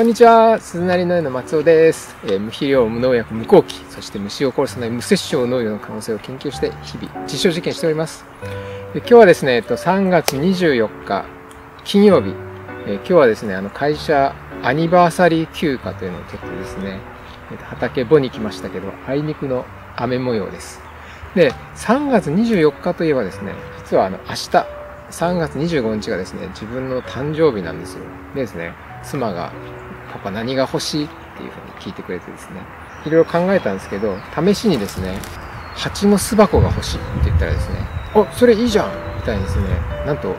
こんにちは、鈴なり農園の松尾です。えー無肥料、無農薬、無効期、そして虫を殺さない無殺生農業の可能性を研究して日々実証実験しております。で今日はですね、えっと、3月24日金曜日、えー今日はですね、あの会社アニバーサリー休暇というのを取ってですね、えっと畑ボに来ましたけど、あいにくの雨模様です。で、3月24日といえばですね、実はあの明日、3月25日がですね、自分の誕生日なんですよ。でですね、妻が、パパ何が欲しいっていうふうに聞いてくれてですね、いろいろ考えたんですけど、試しにですね、蜂の巣箱が欲しいって言ったらですね、お、それいいじゃんみたいにですね、なんと、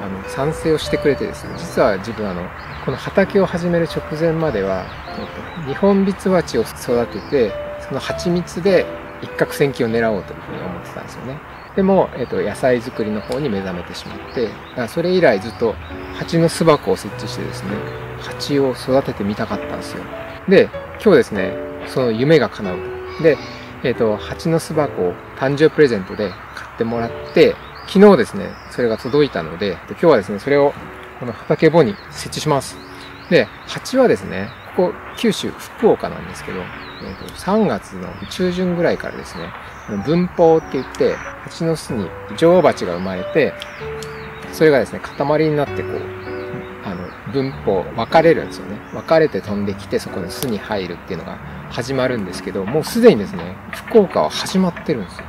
あの、賛成をしてくれてですね、実は自分あの、この畑を始める直前までは、えっと日本ミツバチを育てて、その蜂蜜で一攫千金を狙おうというふうに思ってたんですよね。でも、えっと、野菜作りの方に目覚めてしまって、だからそれ以来ずっと蜂の巣箱を設置してですね、蜂を育ててみたかったんですよ。で、今日ですね、その夢が叶う。で、えっ、と、蜂の巣箱を誕生プレゼントで買ってもらって、昨日ですね、それが届いたので、で今日はですね、それをこの畑墓に設置します。で、蜂はですね、ここ九州、福岡なんですけど、えーと3月の中旬ぐらいからですね、分蜂って言って、蜂の巣に女王蜂が生まれて、それがですね、塊になってこう、分蜂、分かれるんですよね。分かれて飛んできて、そこの巣に入るっていうのが始まるんですけど、もうすでにですね、福岡は始まってるんですよ。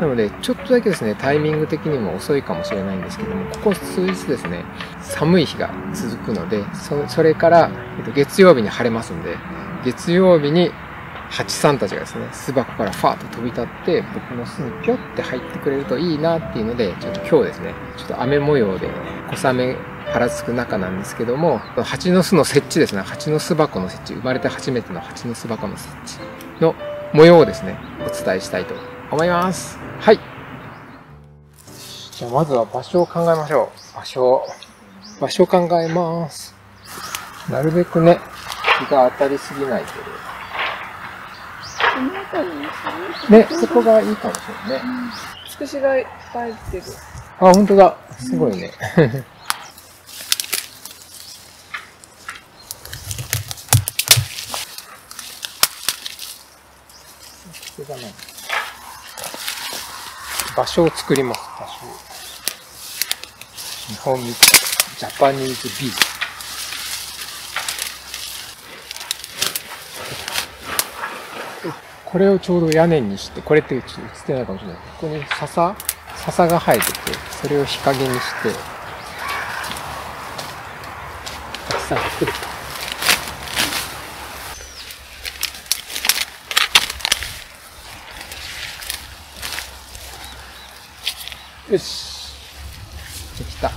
なので、ちょっとだけですね、タイミング的にも遅いかもしれないんですけども、ここ数日ですね、寒い日が続くので、そそれから、えっと、月曜日に晴れますんで、月曜日に蜂さんたちがですね、巣箱からファーッと飛び立って、僕の巣にぴょって入ってくれるといいなっていうので、ちょっと今日ですね、ちょっと雨模様で小雨らつく中なんですけども、蜂の巣の設置ですね、蜂の巣箱の設置、生まれて初めての蜂の巣箱の設置の模様をですね、お伝えしたいと思います。はい。じゃあまずは場所を考えましょう。場所。場所を考えます。なるべくね、日が当たりすぎないけど。ね、そこがいいかもしれないね。るつくしがいっぱい入ってる。あ、本当だ。すごいね。これがね場所を作ります。場所を。日本みジャパニーズビーズ。これをちょうど屋根にして、これってちょっと映ってないかもしれない。ここに笹笹が生えてて、それを日陰にして、たくさん作ると。よし。できた。さ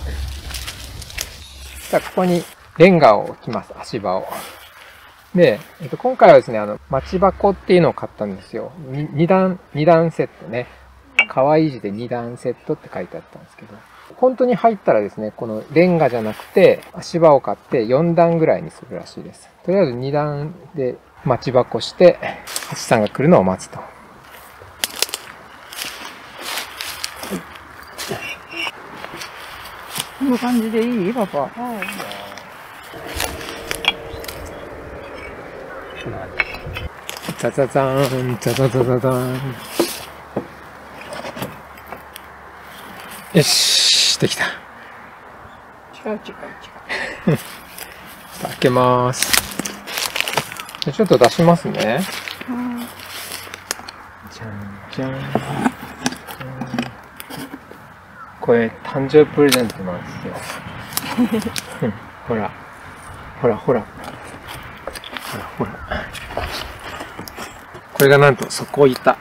あ、ここにレンガを置きます。足場を。で、えっと、今回はですね、あの、町箱っていうのを買ったんですよ。に二段、二段セットね。可愛い字で二段セットって書いてあったんですけど、本当に入ったらですね、このレンガじゃなくて、足場を買って4段ぐらいにするらしいです。とりあえず2段で待ち箱して、ハチさんが来るのを待つと。感じでいい？パパ。はい。ザザザーン、ザザザザザーン。よし、できた。違う違う違う。開けます。ちょっと出しますね。じゃんじゃん。これ、誕生日プレゼントなんですよ。ほら。ほらほら。ほらほら。これがなんと、底板。あ、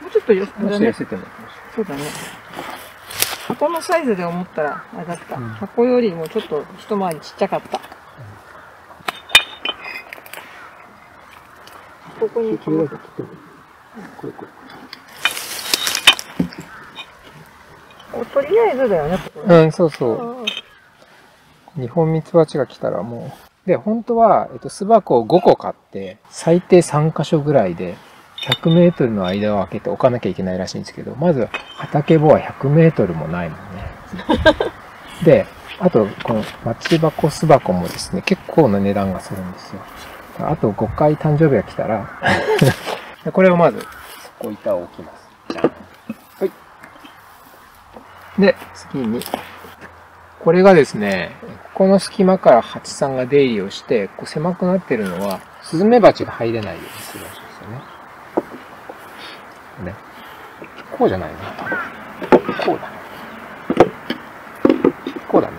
もうちょっとよ、もだねし痩せても。そうだね。箱のサイズで思ったら、あれだった。うん箱よりもちょっと一回りちっちゃかった。ここに、これだけ切ってもいいこれこれ。おとりあえずだよね、うん、そうそう。日本ミツバチが来たらもう。で、本当は、えっと、巣箱を5個買って、最低3箇所ぐらいで、100メートルの間を空けて置かなきゃいけないらしいんですけど、まず、畑墓は100メートルもないもんね。で、あと、この町箱巣箱もですね、結構な値段がするんですよ。あと5回誕生日が来たら、これをまず、そこ板を置きます。じゃん。はい。で、次に、これがですね、ここの隙間から蜂さんが出入りをして、こう狭くなってるのは、スズメバチが入れないようにするらしいですよね。ね。こうじゃないな。こうだね。こうだね。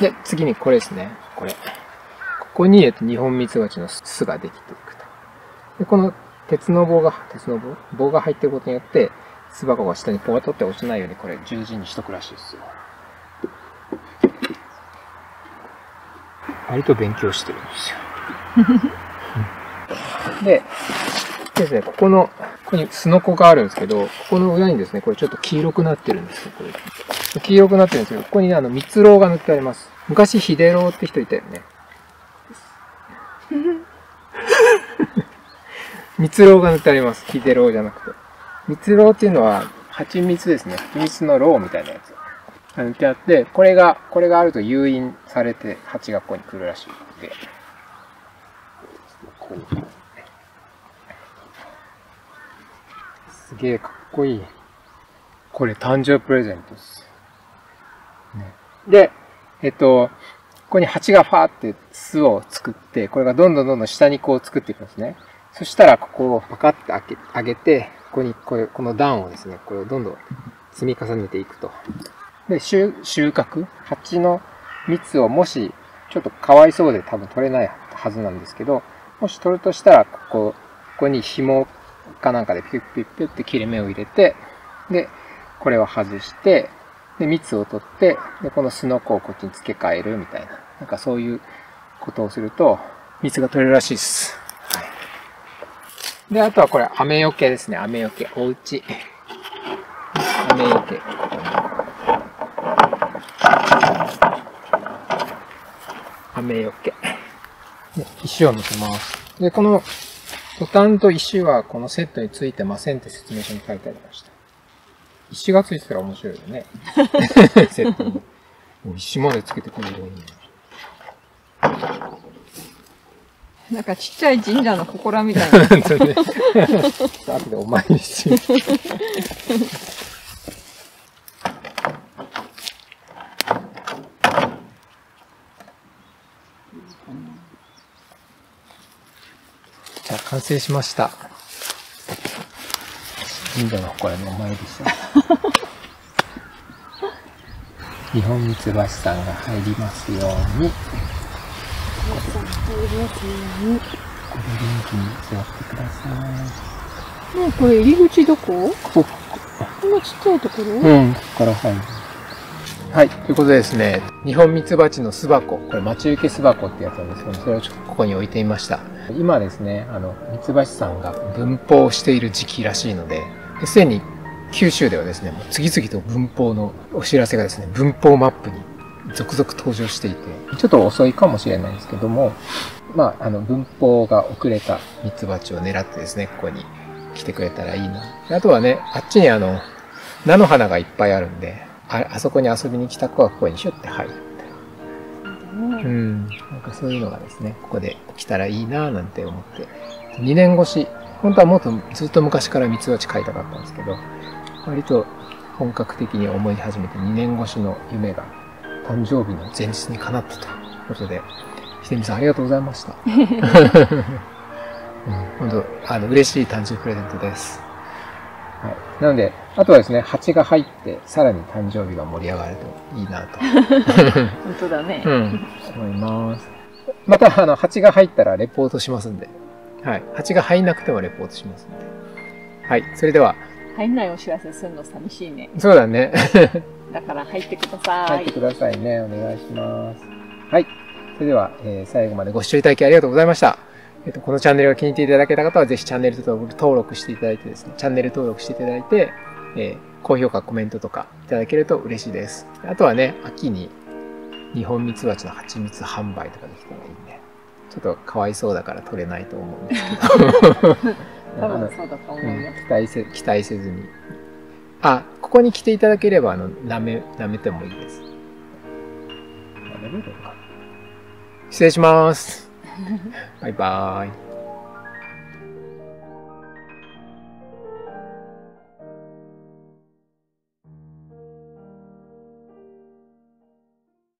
で、次にこれですね。これ。ここに、えっと、日本ミツバチの巣ができていくと。で、この鉄の棒が、鉄の棒？棒が入ってることによって、巣箱が下にポワ取って落ちないようにこれ十字にしとくらしいですよ。割と勉強してるんですよ。で、ですね、ここの、ここにスノコがあるんですけど、ここの裏にですね、これちょっと黄色くなってるんですよ、これ。黄色くなってるんですけど、ここにね、あの、蜜蝋が塗ってあります。昔、秀郎って人いたよね。蜜蝋が塗ってあります。秀郎じゃなくて。蜜蝋っていうのは、蜂蜜ですね。蜂蜜の蝋みたいなやつ。塗ってあって、これが、これがあると誘引されて、蜂がここに来るらしいので。こうすげえかっこいい。これ誕生日プレゼントです。ね、で、えっと、ここに蜂がファーって巣を作って、これがどんどんどんどん下にこう作っていくんですね。そしたら、ここをパカッて開け上げて、ここにこれ、この段をですね、これをどんどん積み重ねていくと。で、収穫？蜂の蜜をもし、ちょっとかわいそうで多分取れないはずなんですけど、もし取るとしたら、ここ、ここに紐かなんかでピュッピュッピュッって切れ目を入れて、で、これを外して、で、蜜を取って、で、このスノコをこっちに付け替えるみたいな。なんかそういうことをすると、蜜が取れるらしいです。はい。で、あとはこれ、雨よけですね。雨よけ。おうち。雨よけ。雨よけ。で石を見せます。で、このトタンと石はこのセットについてませんって説明書に書いてありました。石がついてたら面白いよね。セットに。もう石までつけてくれるように。なんかちっちゃい神社の祠みたいな。本当ね。後でお参りして。じゃあ完成しました。神社の祠にお参りします。日本三つ橋さんが入りますように。ここで元気に座ってください。ねこれ入り口どこ？ここ、こんなちっちゃいところ？うん、ここから入る。はい、ということでですね、日本ミツバチの巣箱、これ待ち受け巣箱ってやつなんですけど、それをちょっとここに置いてみました。今ですね、あの、ミツバチさんが分蜂している時期らしいので、すでに九州ではですね、もう次々と分蜂のお知らせがですね、分蜂マップに続々登場していて、ちょっと遅いかもしれないんですけども、まあ、あの、分蜂が遅れたミツバチを狙ってですね、ここに来てくれたらいいな。あとはね、あっちにあの、菜の花がいっぱいあるんで、ああそこに遊びに来た子はここにシュッて入るみたいな。うん。なんかそういうのがですね、ここで来たらいいなぁなんて思って。2年越し、本当はもっとずっと昔からミツバチ飼いたかったんですけど、割と本格的に思い始めて2年越しの夢が誕生日の前日に叶ったということで、ひてみさんありがとうございました。うん、本当、あの、嬉しい誕生日プレゼントです。はい。なので、あとはですね、蜂が入って、さらに誕生日が盛り上がるといいなと、本当だね。うん、思います。また、あの、蜂が入ったらレポートしますんで。はい。蜂が入んなくてもレポートしますんで。はい。それでは、入んないお知らせするの寂しいね。そうだね。だから入ってください。入ってくださいね。お願いします。はい。それでは、えー最後までご視聴いただきありがとうございました。えっと、このチャンネルが気に入っていただけた方は、ぜひチャンネル登録していただいてですね、チャンネル登録していただいて、えー高評価、コメントとかいただけると嬉しいです。あとはね、秋に日本ミツバチの蜂蜜販売とかできたらいいね。ちょっとかわいそうだから取れないと思うんですけど。多分そうだと思うんいます。期待せ期待せずにあ、ここに来ていただければ、あの、舐め、舐めてもいいです。舐めるのか失礼します。バイバーイ。